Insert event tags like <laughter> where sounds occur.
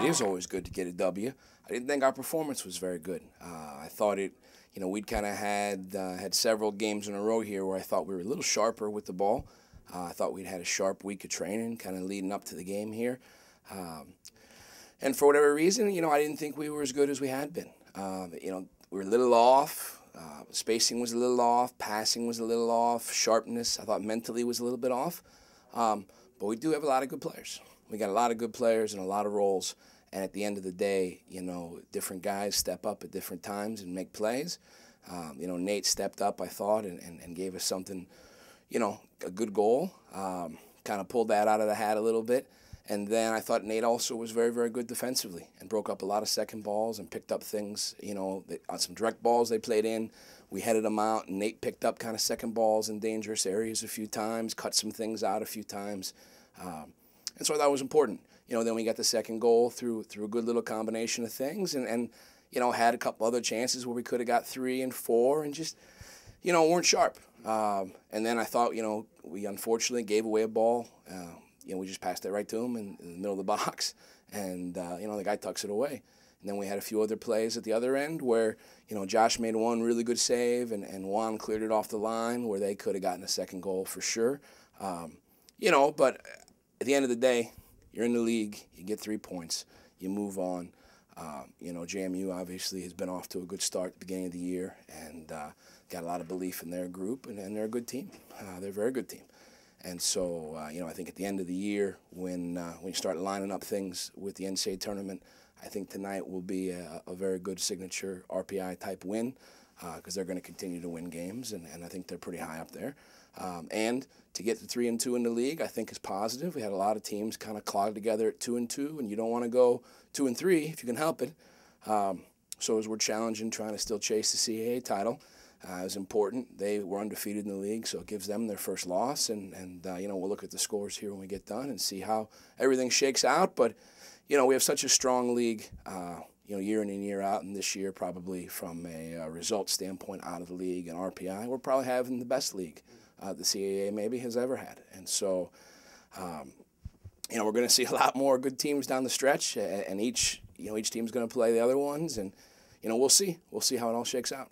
it is always good to get a W. I didn't think our performance was very good. Uh, I thought it, you know, we'd kind of had uh, had several games in a row here where I thought we were a little sharper with the ball. Uh, I thought we'd had a sharp week of training, kind of leading up to the game here. Um, and for whatever reason, you know, I didn't think we were as good as we had been. Um, you know, we were a little off. Uh, spacing was a little off. Passing was a little off. Sharpness, I thought mentally was a little bit off. Um, but we do have a lot of good players. We got a lot of good players and a lot of roles. And at the end of the day, you know, different guys step up at different times and make plays. Um, you know, Nate stepped up, I thought, and, and, and, gave us something, you know, a good goal. Um, kind of pulled that out of the hat a little bit. And then I thought Nate also was very, very good defensively and broke up a lot of second balls and picked up things, you know, on some direct balls they played in. We headed them out, and Nate picked up kind of second balls in dangerous areas a few times, cut some things out a few times. Um, and so that was important. You know, then we got the second goal through through a good little combination of things, and, and you know had a couple other chances where we could have got three and four, and just you know weren't sharp. Um, and then I thought, you know, we unfortunately gave away a ball. Uh, you know, we just passed it right to him in, in the middle of the <laughs> box, and uh, you know the guy tucks it away. And then we had a few other plays at the other end where, you know, Josh made one really good save and, and Juan cleared it off the line where they could have gotten a second goal for sure. Um, you know, but at the end of the day, you're in the league, you get three points, you move on. Uh, you know, JMU obviously has been off to a good start at the beginning of the year and uh, got a lot of belief in their group, and, and they're a good team. Uh, they're a very good team. And so, uh, you know, I think at the end of the year, when, uh, when you start lining up things with the NCAA tournament, I think tonight will be a, a very good signature RPI type win because uh, they're going to continue to win games, and, and I think they're pretty high up there. Um, and to get to three and two in the league, I think is positive. We had a lot of teams kind of clogged together at two and two, and you don't want to go two and three if you can help it. Um, so as we're challenging, trying to still chase the CAA title, uh, is important. They were undefeated in the league, so it gives them their first loss. And and uh, you know we'll look at the scores here when we get done and see how everything shakes out. But you know we have such a strong league. Uh, you know, year in and year out, and this year probably from a uh, result standpoint out of the league and RPI, we're probably having the best league uh, the CAA maybe has ever had. And so, um, you know, we're going to see a lot more good teams down the stretch, and each you know each team's going to play the other ones, and you know we'll see we'll see how it all shakes out.